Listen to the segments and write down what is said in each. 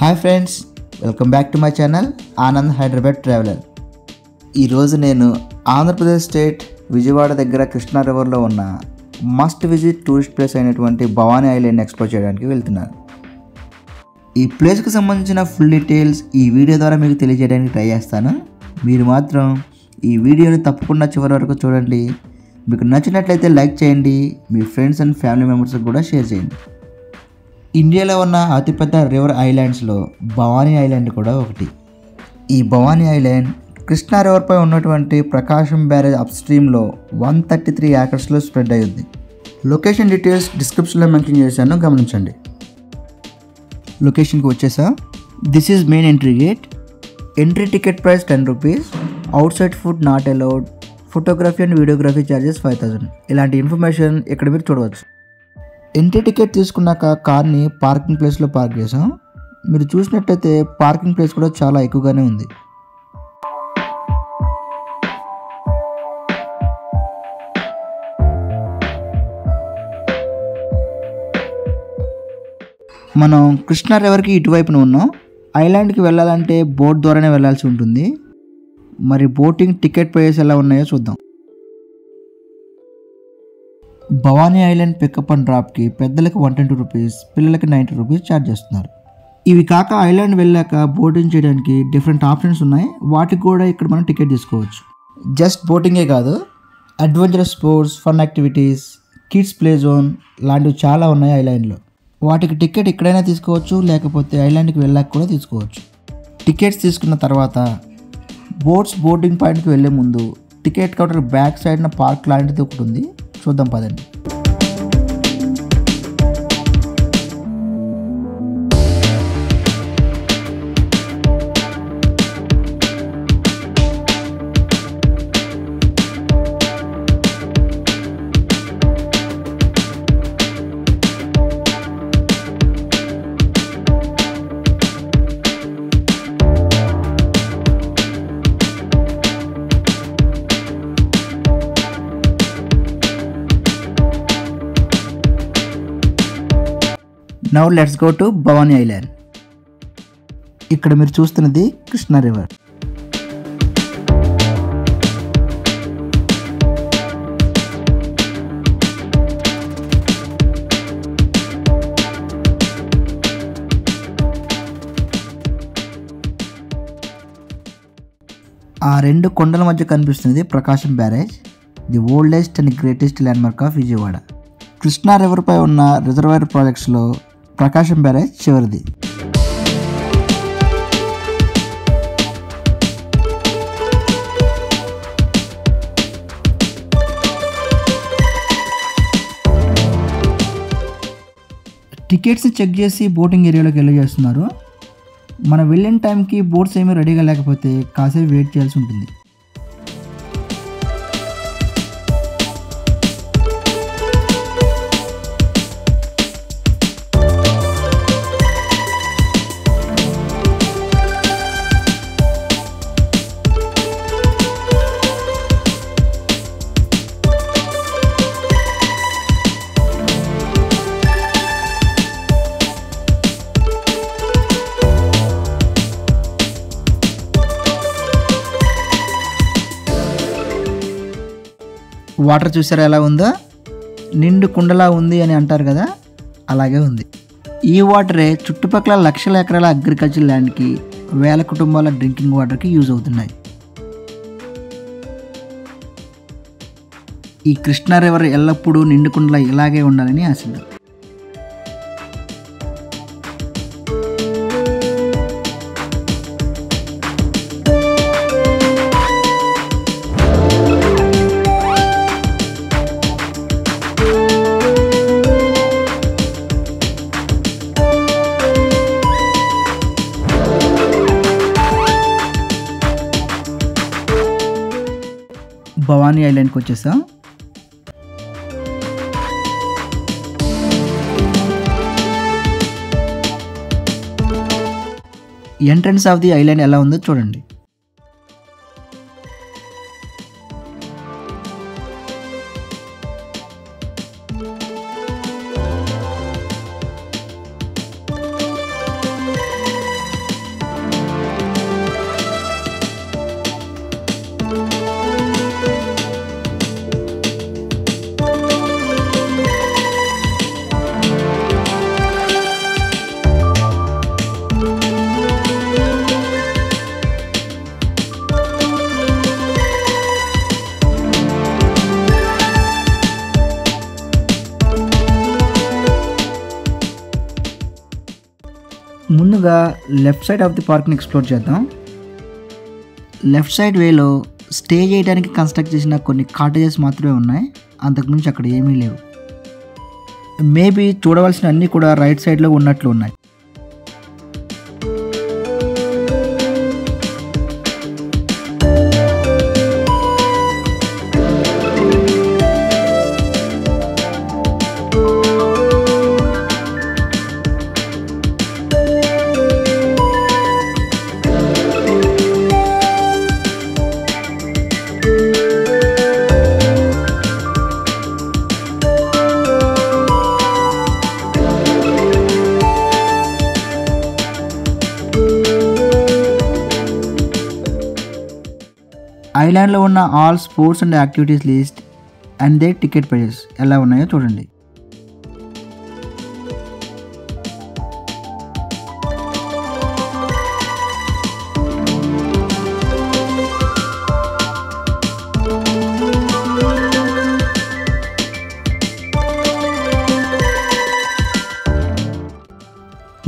Hi friends welcome back to my channel Anand Hyderabad traveller. ఈరోజు నేను Andhra Pradesh state Vijayawada దగ్గర కృష్ణా రివర్లో ఉన్న మస్ట్ విజిట్ టూరిస్ట్ ప్లేస్ అయినటువంటి భవానీ ఐలాండ్ ఎక్స్ప్లోర్ చేయడానికి వెళ్తున్నాను. ఈ ప్లేస్కి సంబంధించిన ఫుల్ డీటెయిల్స్ ఈ వీడియో ద్వారా మీకు తెలియజేయడానికి ట్రై చేస్తాను. మీరు మాత్రం ఈ వీడియోని తప్పకుండా చివరి వరకు చూడండి. మీకు నచ్చినట్లయితే లైక్ చేయండి. మీ ఫ్రెండ్స్ అండ్ ఫ్యామిలీ మెంబర్స్కి కూడా షేర్ చేయండి. ఇండియాలో ఉన్న అతిపెద్ద రివర్ ఐలాండ్స్లో భవానీ ఐలాండ్ కూడా ఒకటి. ఈ భవానీ ఐలాండ్ కృష్ణా రివర్పై ఉన్నటువంటి ప్రకాశం బ్యారేజ్ అప్ స్ట్రీమ్లో వన్ థర్టీ త్రీ ఏకర్స్లో స్ప్రెడ్ అయ్యింది. లొకేషన్ డీటెయిల్స్ డిస్క్రిప్షన్లో మెన్షన్ చేశాను గమనించండి. లొకేషన్కి వచ్చేసా? This is main entry gate. Entry ticket price ten rupees. Outside food not allowed. Photography and videography charges five thousand. ఇలాంటి ఇన్ఫర్మేషన్ ఇక్కడ మీరు చూడవచ్చు. ఎంట్రీ టికెట్ తీసుకున్నాక కార్ని పార్కింగ్ ప్లేస్లో పార్క్ చేసాం మీరు చూసినట్టయితే పార్కింగ్ ప్లేస్ కూడా చాలా ఎక్కువగానే ఉంది. మనం కృష్ణా రివర్కి ఇటువైపున ఉన్నాం. ఐలాండ్కి వెళ్ళాలంటే బోట్ ద్వారానే వెళ్ళాల్సి ఉంటుంది. మరి బోటింగ్ టికెట్ ప్రైస్ ఎలా ఉన్నాయో చూద్దాం. భవానీ ఐలాండ్ పికప్ అండ్ డ్రాప్కి పెద్దలకి వన్ ట్వంటీ రూపీస్ పిల్లలకి నైంటీ రూపీస్ ఛార్జ్ చేస్తున్నారు. ఇవి కాక ఐలాండ్ వెళ్ళాక బోటింగ్ చేయడానికి డిఫరెంట్ ఆప్షన్స్ ఉన్నాయి. వాటికి కూడా ఇక్కడ మనం టికెట్ తీసుకోవచ్చు. జస్ట్ బోటింగే కాదు adventurous sports fun activities kids play zone లాంటివి చాలా ఉన్నాయి ఐలాండ్లో. వాటికి టికెట్ ఎక్కడైనా తీసుకోవచ్చు లేకపోతే ఐలాండ్కి వెళ్ళాక కూడా తీసుకోవచ్చు. టికెట్స్ తీసుకున్న తర్వాత బోట్స్ బోటింగ్ పాయింట్కి వెళ్ళే ముందు టికెట్ కౌంటర్ బ్యాక్ సైడ్న పార్క్ లాంటిది ఒకటి ఉంది. చూద్దాం పదండి. Now let's go to Bhavani island ఇక్కడ మీరు చూస్తున్నది కృష్ణా రివర్. ఆ రెండు కొండల మధ్య కనిపిస్తున్నది Prakasam barrage the oldest and greatest landmark of Vijayawada. Krishna రివర్పై ఉన్న రిజర్వాయర్ ప్రాజెక్ట్స్లో ప్రకాశం బ్యారేజ్ చివరిది. టికెట్స్ చెక్ చేసి బోటింగ్ ఏరియాలోకి వెళ్ళజేస్తున్నారు మనం వెళ్ళిన టైంకి బోట్స్ ఏమీ రెడీగా లేకపోతే కాసేపు వెయిట్ చేయాల్సి ఉంటుంది. వాటర్ చూసారా ఎలా ఉందో? నిండు కుండలా ఉంది అని అంటారు కదా అలాగే ఉంది. ఈ వాటరే చుట్టుపక్కల లక్షల ఎకరాల అగ్రికల్చర్ ల్యాండ్కి వేల కుటుంబాల డ్రింకింగ్ వాటర్కి యూజ్ అవుతున్నాయి. ఈ కృష్ణా రివర్ ఎల్లప్పుడూ నిండు కుండలా ఇలాగే ఉండాలని ఆశిద్దాం. ఐలాండ్కి వచ్చేసాం. ఎంట్రన్స్ ఆఫ్ ది ఐలాండ్ ఎలా ఉందో చూడండి. లెఫ్ట్ సైడ్ ఆఫ్ ది పార్క్ని ఎక్స్ప్లోర్ చేద్దాం. లెఫ్ట్ సైడ్ వేలో స్టే చేయడానికి కన్స్ట్రక్ట్ చేసిన కొన్ని కాటేజెస్ మాత్రమే ఉన్నాయి. అంతకుమించి అక్కడ ఏమీ లేవు. మేబీ చూడవలసిన అన్నీ కూడా రైట్ సైడ్లో ఉన్నట్లు ఉన్నాయి. థాయిలాండ్లో ఉన్న all sports and activities list and they ticket prices ఎలా ఉన్నాయో చూడండి.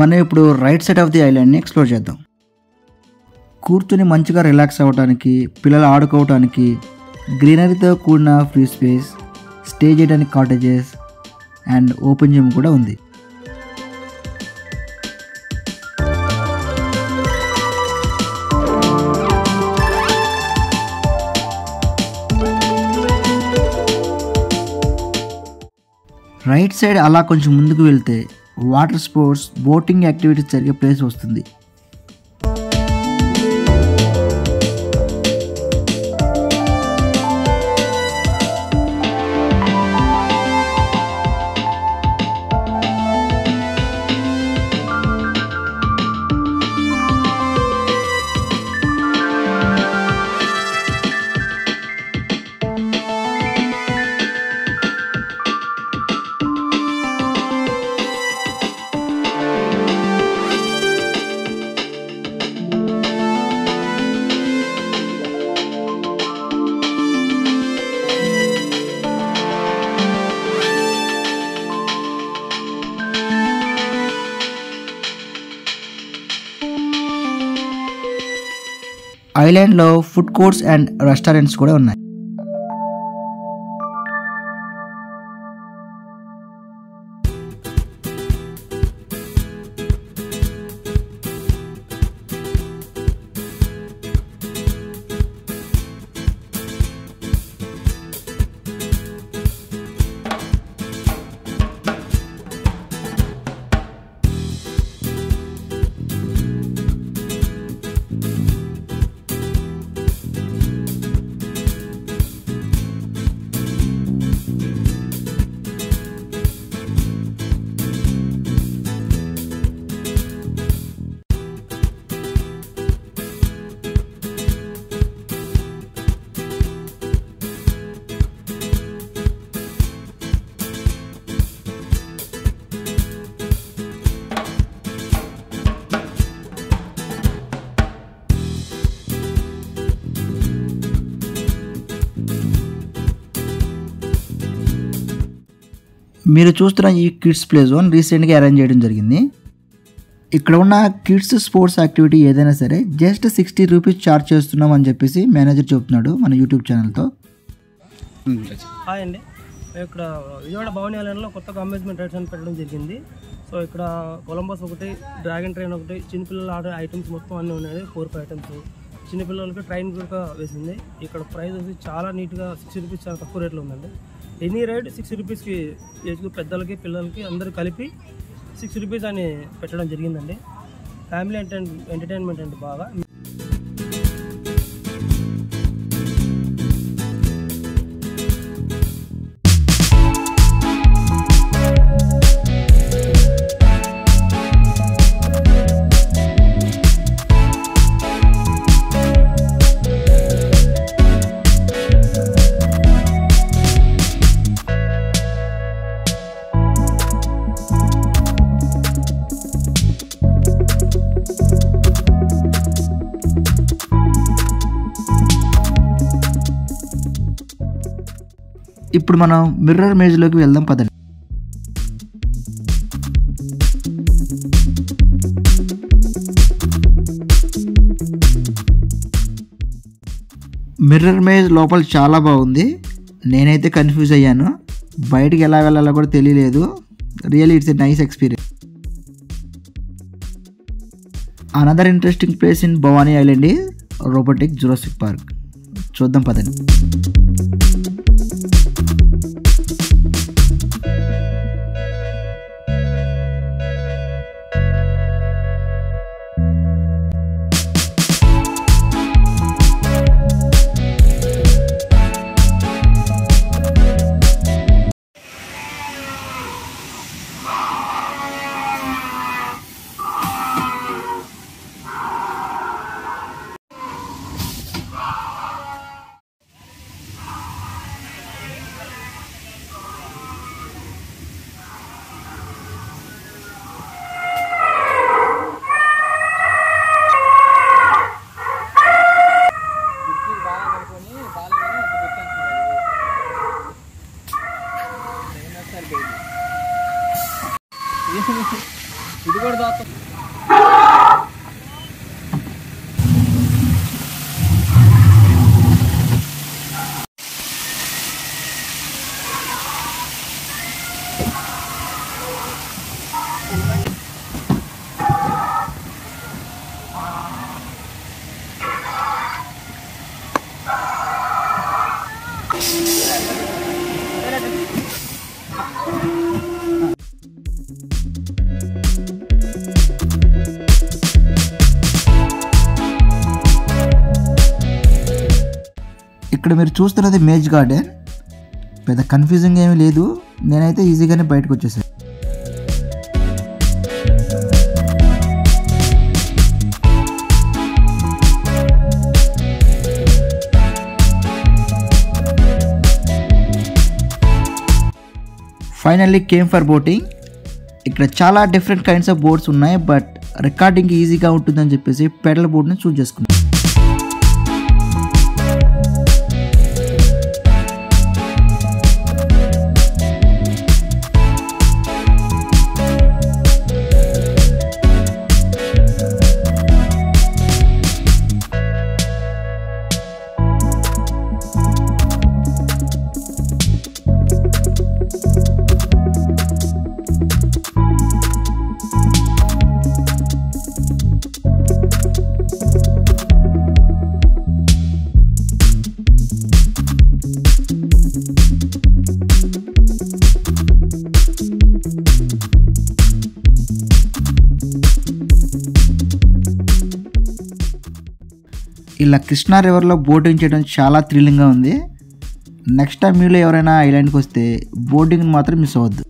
మనం ఇప్పుడు రైట్ సైడ్ ఆఫ్ ది ఐలాండ్ని ఎక్స్ప్లోర్ చేద్దాం. కూర్చుని మంచిగా రిలాక్స్ అవ్వడానికి పిల్లలు ఆడుకోవటానికి గ్రీనరీతో కూడిన ఫ్రీ స్పేస్ స్టే చేయడానికి కాటేజెస్ అండ్ ఓపెన్ జిమ్ కూడా ఉంది. రైట్ సైడ్ అలా కొంచెం ముందుకు వెళ్తే వాటర్ స్పోర్ట్స్ బోటింగ్ యాక్టివిటీస్ జరిగే ప్లేస్ వస్తుంది. ఐలాండ్లో ఫుడ్ కోర్ట్స్ అండ్ రెస్టారెంట్స్ కూడా ఉన్నాయి. మీరు చూస్తున్న ఈ కిడ్స్ ప్లే జోన్ రీసెంట్గా అరేంజ్ చేయడం జరిగింది. ఇక్కడ ఉన్న కిడ్స్ స్పోర్ట్స్ యాక్టివిటీ ఏదైనా సరే జస్ట్ సిక్స్టీ రూపీస్ ఛార్జ్ చేస్తున్నాం అని చెప్పేసి మేనేజర్ చెప్తున్నాడు మన యూట్యూబ్ ఛానల్తో హాయ్ అండి. ఇక్కడ విజయవాడ భవనాలయంలో ఐలాండ్లో కొత్తగా అమ్యూజ్మెంట్ రైడ్స్ అని పెట్టడం జరిగింది. సో ఇక్కడ కొలంబస్ ఒకటి డ్రాగన్ ట్రైన్ ఒకటి చిన్నపిల్లలు ఆడే ఐటమ్స్ మొత్తం అన్నీ ఉన్నాయి. ఫోర్ ఫైవ్ ఐటమ్స్ చిన్నపిల్లలకి ట్రైన్ కూడా వేసింది. ఇక్కడ ప్రైస్ వచ్చి చాలా నీట్గా సిక్స్టీ రూపీస్ చాలా తక్కువ రేట్లో ఉందండి. ఎనీ రైడ్ సిక్స్ రూపీస్కి ఏజ్ పెద్దలకి పిల్లలకి అందరూ కలిపి సిక్స్ రూపీస్ అని పెట్టడం జరిగిందండి. ఫ్యామిలీ ఎంటర్ ఎంటర్టైన్మెంట్ అండి బాగా. ఇప్పుడు మనం మిర్రర్ మేజ్లోకి వెళ్దాం పదండి. మిర్రర్ మేజ్ లోపల చాలా బాగుంది. నేనైతే కన్ఫ్యూజ్ అయ్యాను. బయటికి ఎలా వెళ్ళాలో కూడా తెలియలేదు. Real it's a nice experience another interesting place in Bhavani island robotic Jurassic Park చూద్దాం పదండి. ఇక్కడ మీరు చూస్తున్నది మేజ్ గార్డెన్ పెద్ద కన్ఫ్యూజింగ్ ఏమీ లేదు. నేనైతే ఈజీగానే బయటకు వచ్చేసాను. ఫైనల్లీ కేమ్ ఫర్ బోటింగ్ ఇక్కడ చాలా డిఫరెంట్ కైండ్స్ ఆఫ్ బోర్డ్స్ ఉన్నాయి బట్ రికార్డింగ్ ఈజీగా ఉంటుందని చెప్పేసి పెడల్ బోర్డ్ని చూస్ చేసుకున్నాను ఇలా కృష్ణా రివర్లో బోటింగ్ చేయడం చాలా థ్రిల్లింగ్గా ఉంది. నెక్స్ట్ టైం మీలో ఎవరైనా ఐలాండ్కి వస్తే బోటింగ్ని మాత్రం మిస్ అవ్వద్దు.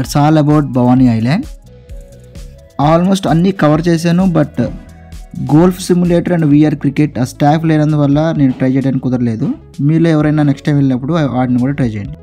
That's all about Bhavani island almost అన్నీ కవర్ చేశాను but golf simulator and VR cricket ఆ స్టాఫ్ లేనందువల్ల నేను ట్రై చేయడానికి కుదరలేదు. మీలో ఎవరైనా నెక్స్ట్ టైం వెళ్ళినప్పుడు వాటిని కూడా ట్రై చేయండి.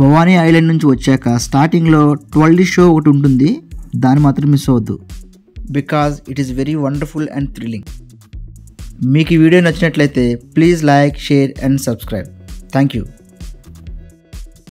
భవానీ ఐలాండ్ నుంచి వచ్చాక స్టార్టింగ్లో ట్వెల్వ్ షో ఒకటి ఉంటుంది. దాన్ని మాత్రం మిస్ అవ్వద్దు. Because it is very wonderful and thrilling. మీకు ఈ వీడియో నచ్చినట్లయితే please like share and subscribe. Thank you.